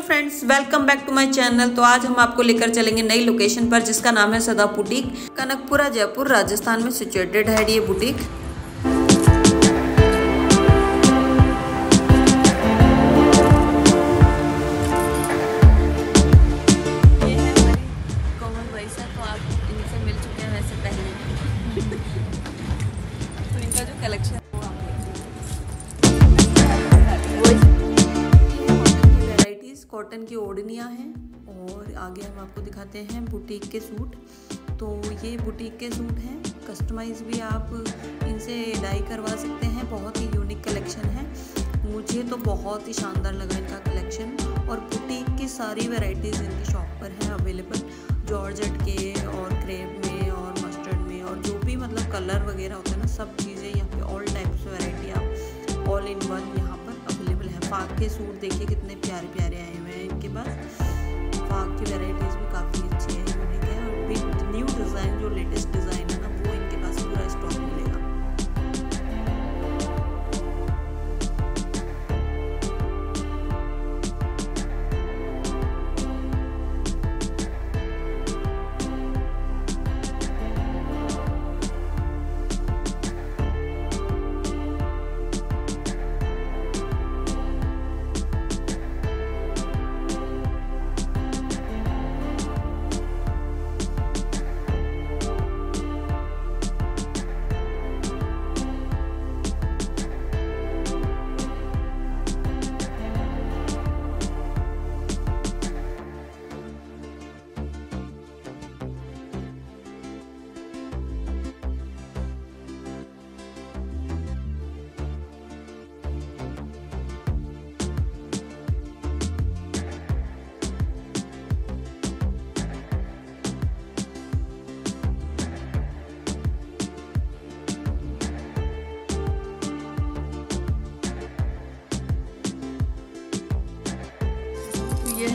Friends, welcome back to my channel. तो आज हम आपको लेकर चलेंगे नई लोकेशन पर, जिसका नाम है सदा बुटीक, कनकपुरा, जयपुर, राजस्थान में सिचुएटेड है ये बुटीक। कलेक्शन कॉटन की ओढ़नियाँ हैं और आगे हम आपको दिखाते हैं बुटीक के सूट। तो ये बुटीक के सूट हैं। कस्टमाइज भी आप इनसे डाई करवा सकते हैं। बहुत ही यूनिक कलेक्शन है। मुझे तो बहुत ही शानदार लगा इनका कलेक्शन और बुटीक की सारी वेराइटीज़ इनकी शॉप पर हैं अवेलेबल जॉर्जेट के और क्रेप में और मस्टर्ड में और जो भी मतलब कलर वगैरह होता है ना, सब चीज़ें यहाँ पे ऑल टाइप्स वैरायटी आप ऑल इन वन यहाँ पर पाक के सूट देखिए, कितने प्यारे प्यारे आए हुए हैं इनके पास। फाक की वेराइटीज़ भी काफ़ी अच्छी है यूनिक है। और न्यू डिज़ाइन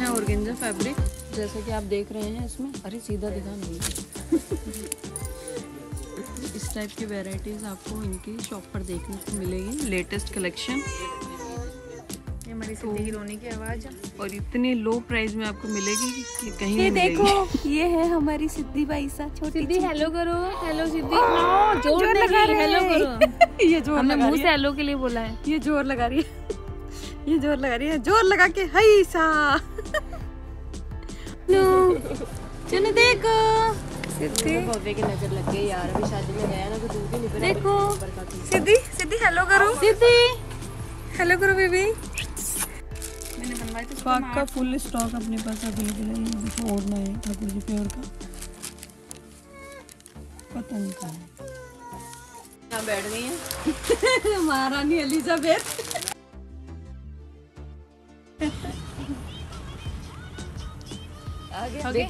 है ऑर्गेंजा फैब्रिक जैसा कि आप देख रहे हैं इसमें। अरे सीधा दिखा नहीं। इस टाइप की वैरायटीज आपको इनकी शॉप पर देखने को मिलेगी लेटेस्ट कलेक्शन ये हमारी सिद्धि हीरोनी की आवाज़ और इतनी लो प्राइस में आपको मिलेगी कि कहीं ये देखो ये है हमारी सिद्धि बाई सा छोटी सिद्धि हेलो करो हेलो सिद्धि। हाँ, ज़ोर ज़ोर लगा रहे हेलो करो। ये ज़ोर हमने मुँह से हेलो के लिए बोला है है। ये ज़ोर लगा रही है। ये ज़ोर लगा रही है ज़ोर लगा के हई सा। चलो देखो। सिद्धि। की नज़र लग गई यार अभी शादी में गया ना तो दूध नहीं देखो। सिद्धि सिद्धि हेलो करो। सिद्धि। हेलो करो बेबी मैंने बनवाई तो पाक का फुल स्टॉक अपने पास अवेलेबल है ये है ठाकुर जी प्योर का। पतंग का है बैठ गई है। महारानी एलिजाबेथ आगे